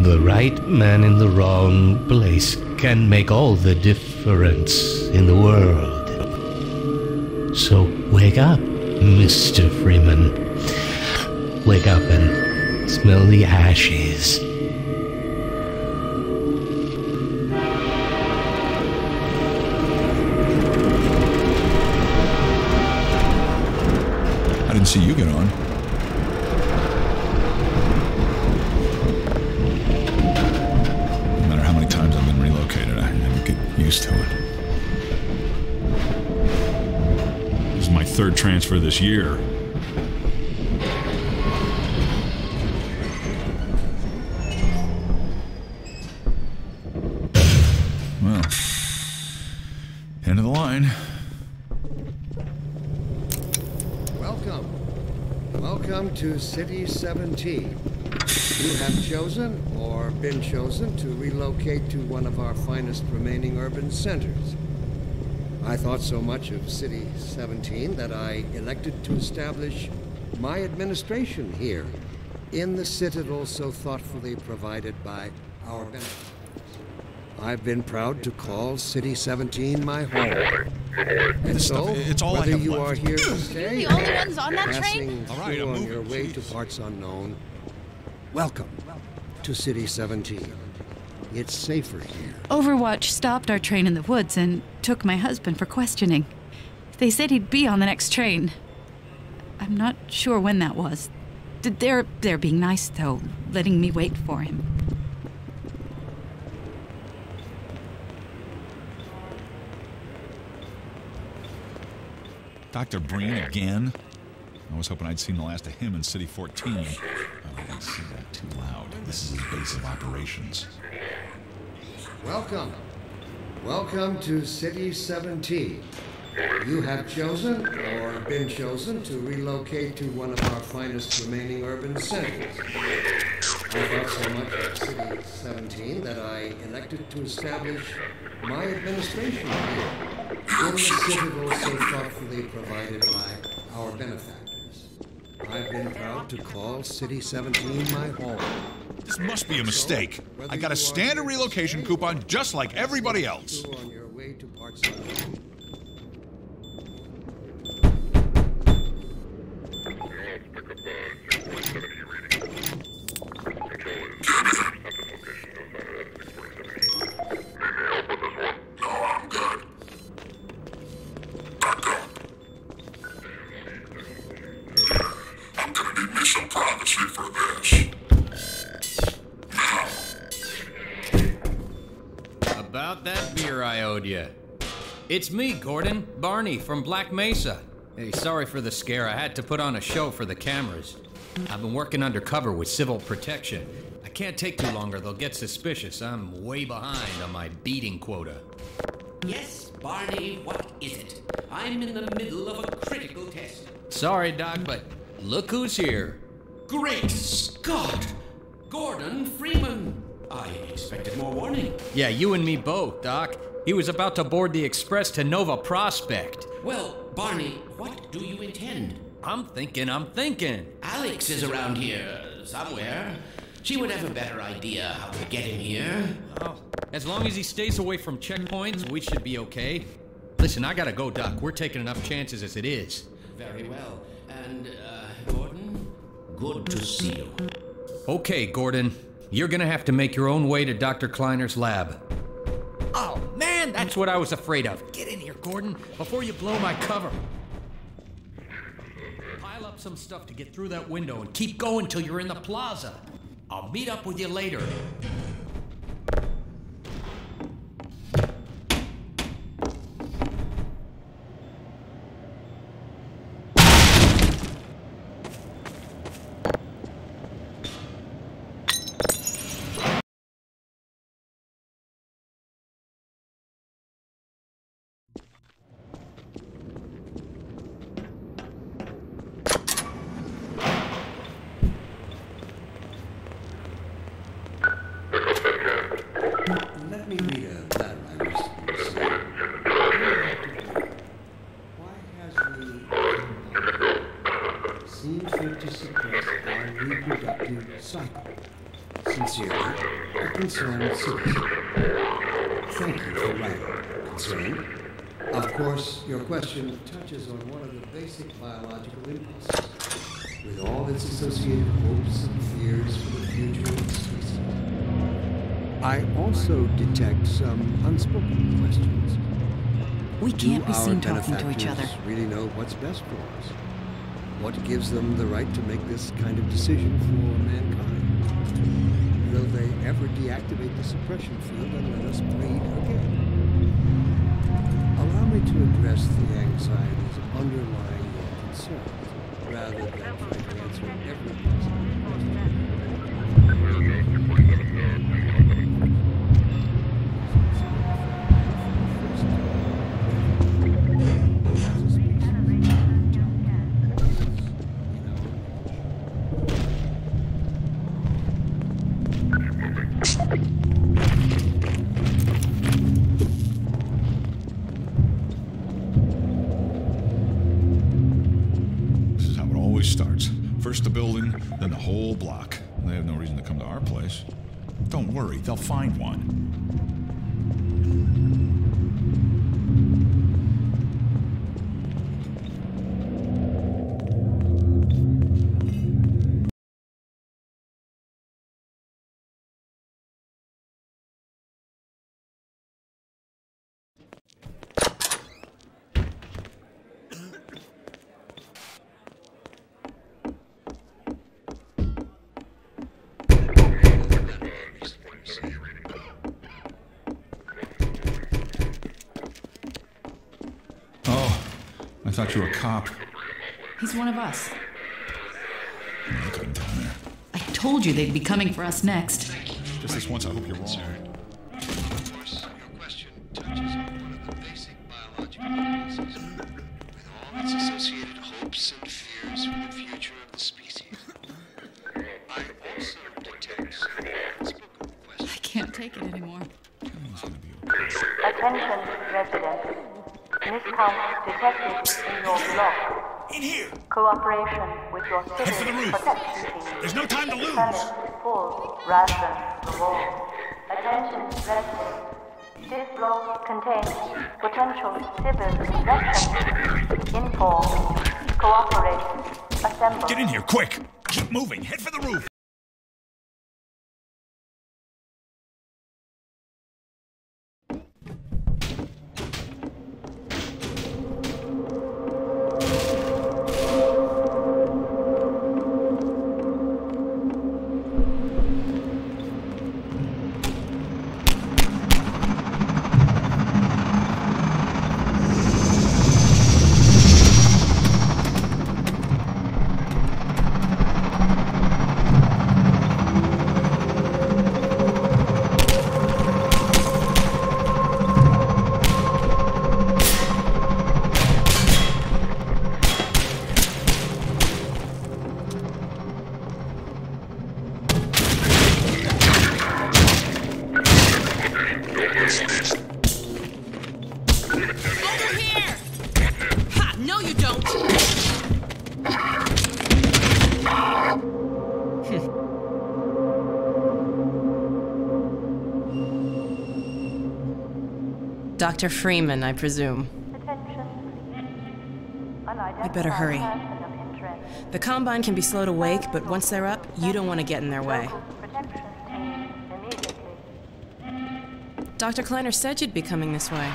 The right man in the wrong place can make all the difference in the world. So wake up, Mr. Freeman. Wake up and smell the ashes. I didn't see you get on. Used to it. This is my third transfer this year. Well, end of the line. Welcome. Welcome to City 17. You have chosen or been chosen to relocate to one of our finest remaining urban centers. I thought so much of City 17 that I elected to establish my administration here in the citadel so thoughtfully provided by our benefactors. I've been proud to call City 17 my home. And so, it's all I whether you left. are here to stay the only ones on that train? passing All right, through on your way to parts unknown, welcome to City 17. It's safer here. Overwatch stopped our train in the woods and took my husband for questioning. They said he'd be on the next train. I'm not sure when that was. They're they're being nice though, letting me wait for him. Dr. Breen again? I was hoping I'd seen the last of him in City 14. I didn't say that too loud. This is his base of operations. Welcome. Welcome to City 17. You have chosen or been chosen to relocate to one of our finest remaining urban centers. I thought so much of City 17 that I elected to establish my administration here in the citadel so thoughtfully provided by our benefactors. I've been proud to call City 17 my home. This must be a mistake. I got a standard relocation coupon just like everybody else. I owed you. It's me, Gordon, Barney from Black Mesa. Hey, sorry for the scare. I had to put on a show for the cameras. I've been working undercover with civil protection. I can't take too long or they'll get suspicious. I'm way behind on my beating quota. Yes, Barney, what is it? I'm in the middle of a critical test. Sorry, Doc, but look who's here. Great Scott! Gordon Freeman! I expected more warning. Yeah, you and me both, Doc. He was about to board the express to Nova Prospekt. Well, Barney, what do you intend? I'm thinking, I'm thinking. Alex is around here somewhere. She would have a better idea how to get him here. Oh, as long as he stays away from checkpoints, we should be okay. Listen, I gotta go, Doc. We're taking enough chances as it is. Very well. And, uh, Gordon, good to see you. Okay, Gordon. You're gonna have to make your own way to Dr. Kleiner's lab. That's what I was afraid of. Get in here, Gordon, before you blow my cover. Pile up some stuff to get through that window and keep going till you're in the plaza. I'll meet up with you later. Concerned citizen. Thank you for writing, concerned. Of course, your question touches on one of the basic biological impulses, with all its associated hopes and fears for the future of the species. I also detect some unspoken questions. We can't Do be seen talking to each other. really know what's best for us? What gives them the right to make this kind of decision for mankind? Will they ever deactivate the suppression field and let us breed again? Allow me to address the anxieties underlying your concerns, rather than try to answer every possible question. Then the whole block. They have no reason to come to our place. Don't worry, they'll find one. I thought you were a cop. He's one of us. Look at him down there. I told you they'd be coming for us next. Just this once, I hope you're wrong. Cooperation with your for the roof. protection team. There's no time to lose! Full ration reward. Attention residents. This block contains potential civil veterans. Inform. Cooperate. Assemble. Get in here, quick! Keep moving, head for the roof! Ha! No, you don't! Dr. Freeman, I presume. Attention. We better hurry. Person of interest. The Combine can be slow to wake, but once they're up, you don't want to get in their way. Local protection team immediately. Dr. Kleiner said you'd be coming this way.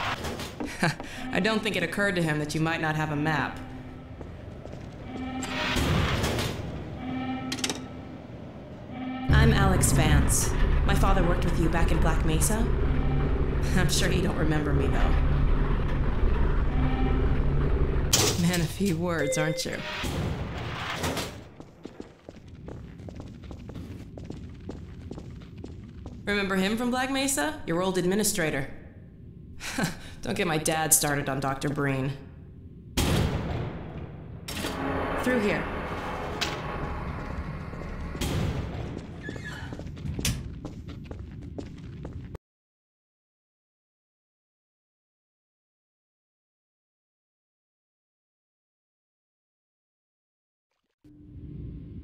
I don't think it occurred to him that you might not have a map. I'm Alex Vance. My father worked with you back in Black Mesa. I'm sure you don't remember me, though. Man, a few words, aren't you? Remember him from Black Mesa? Your old administrator. Don't get my dad started on Dr. Breen. Through here.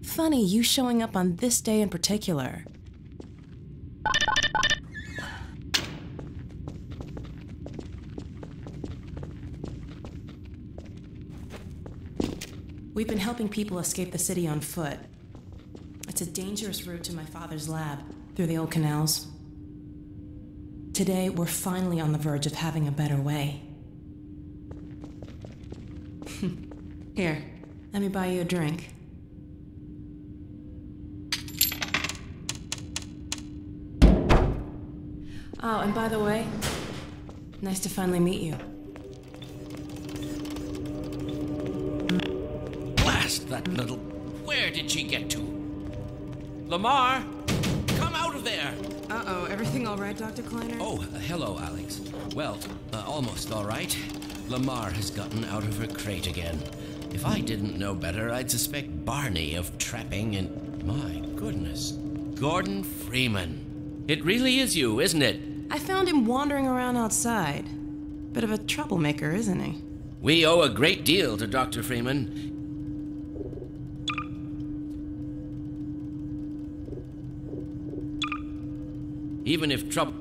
Funny, you showing up on this day in particular. We've been helping people escape the city on foot. It's a dangerous route to my father's lab through the old canals. Today, we're finally on the verge of having a better way. Here, let me buy you a drink. Oh, and by the way, nice to finally meet you. Blast that little. Where did she get to? Lamarr, come out of there! Uh oh, everything all right, Dr. Kleiner? Oh, uh, hello, Alex. Well, uh, almost all right. Lamarr has gotten out of her crate again. If I didn't know better, I'd suspect Barney of trapping and. My goodness. Gordon Freeman. It really is you, isn't it? I found him wandering around outside. Bit of a troublemaker, isn't he? We owe a great deal to Dr. Freeman. Even if trouble.